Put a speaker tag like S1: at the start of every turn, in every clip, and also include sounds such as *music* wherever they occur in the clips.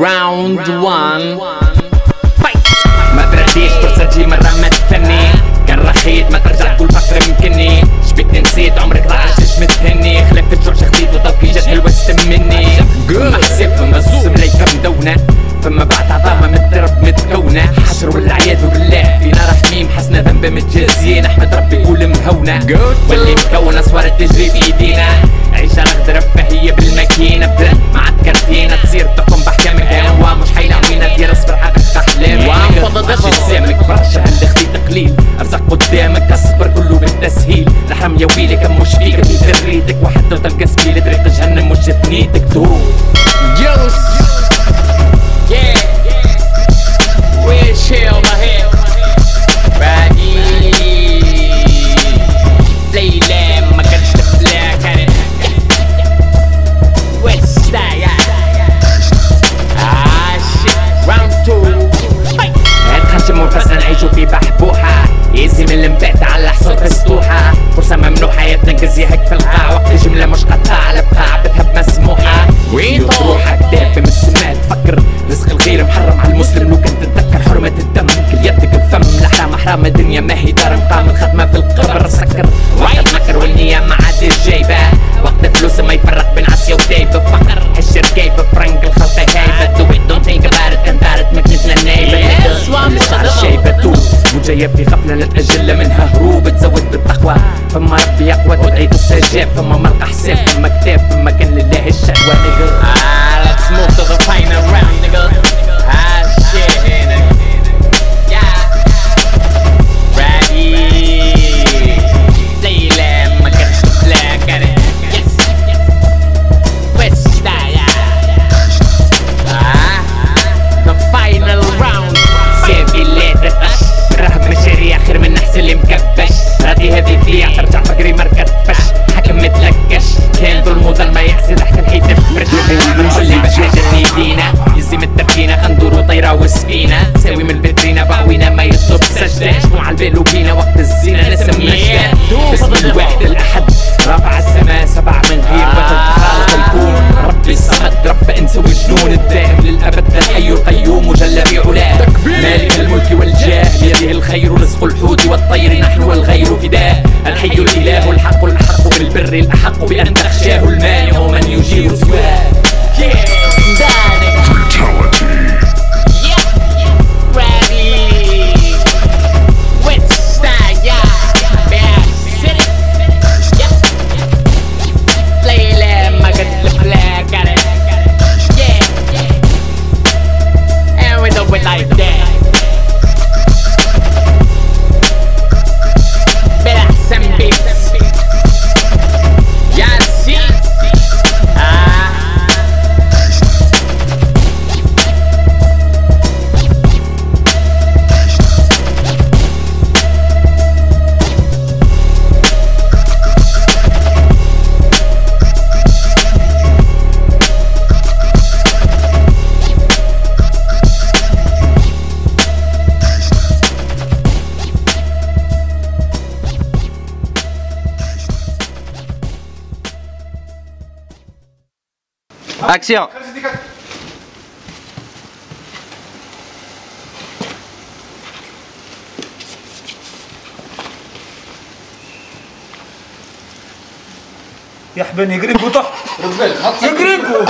S1: راوند 1 فايت ما ترديش فرصة تجي مرة ما تفني كان رخيت ما ترجع تقول ذنب متجازيين أحمد ربي قول مهونة. واللي مكونة صورة تجري بايدينا عيشة نغدر فهي بالماكينة. بلد ما عاد كرتينة تصير تحكم بحكامك هوا مش حيلاوينا دير أصبر حقق احلامك فضل جسامك برشا. اللي خديت قليل ارزق قدامك أصبر كله بالتسهيل. الحرام يا ويلي كم مش فيك. في ريتك وحتى تلقى سبيل. طريق جهنم مش ثنيتك دوب هيك في القاع وقت جملة مش قطاع على بقاع بتهب مسموحة.
S2: وين؟
S1: روحك داب من السماء تفكر رزق الغير محرم على المسلم لو كنت تتذكر حرمة الدم. كل يدك الفم الحرام حرام الدنيا ما هي دار مقام الختمة في القبر. سكر. وقت مكر والنية ما عاد جايبة. وقت فلوس ما يفرق بين عسيا ودايبة فقر. حش ركايبة فرنك الخلطة هايبة. Do it don't think about it كان دارت مكنتنا
S2: وعم تقدر.
S1: شايبة توب وجاية في غفلة لا تأجل منها هروب. بالتقوى فما ربي يقوى تدعي تستجاب فما مرقى حساب. فما كتاب. فما كان لله الشهوة. راضي هذي تبيع ترجع فقري مركة فش. حكم متلكش. كان ظلم وظلمة يحسد تحت الحيط فرش من كل بحاجة يدينا يزي من التركينة خندور وطيرة وسفينة. ساوي من الفيترينا بعوينا ما يطلب سجدة شنو على البال وبينا وقت الزينة منشدة باسم الواحد الأحد الاحق بالبر
S3: Action.
S4: يا حبان يقربوا تحت يقربوا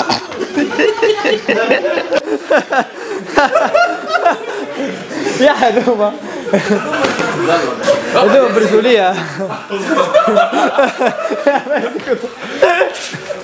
S5: يا هذوما هذوما برجولية. *laughs*